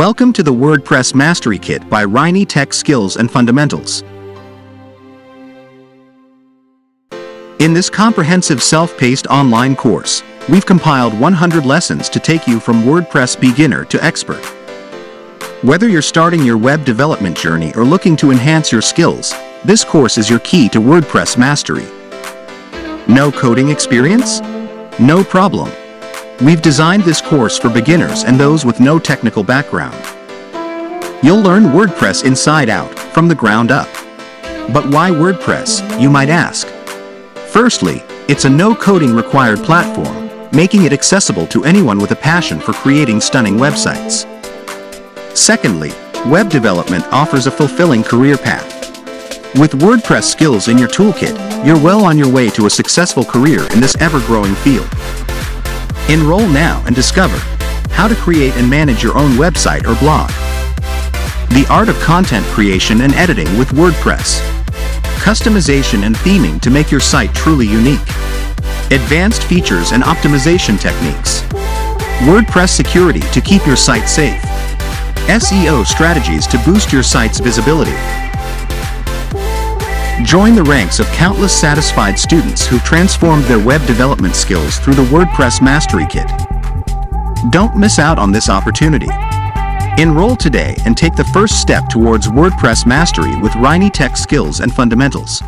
Welcome to the WordPress Mastery Kit by Rhyni Tech Skills and Fundamentals. In this comprehensive self-paced online course, we've compiled 100 lessons to take you from WordPress beginner to expert. Whether you're starting your web development journey or looking to enhance your skills, this course is your key to WordPress mastery. No coding experience? No problem. We've designed this course for beginners and those with no technical background. You'll learn WordPress inside out, from the ground up. But why WordPress, you might ask? Firstly, it's a no-coding required platform, making it accessible to anyone with a passion for creating stunning websites. Secondly, web development offers a fulfilling career path. With WordPress skills in your toolkit, you're well on your way to a successful career in this ever-growing field. Enroll now and discover how to create and manage your own website or blog. The art of content creation and editing with WordPress. Customization and theming to make your site truly unique. Advanced features and optimization techniques. WordPress security to keep your site safe. SEO strategies to boost your site's visibility. Join the ranks of countless satisfied students who've transformed their web development skills through the WordPress Mastery Kit. Don't miss out on this opportunity. Enroll today and take the first step towards WordPress mastery with Rhyni Tech Skills and Fundamentals.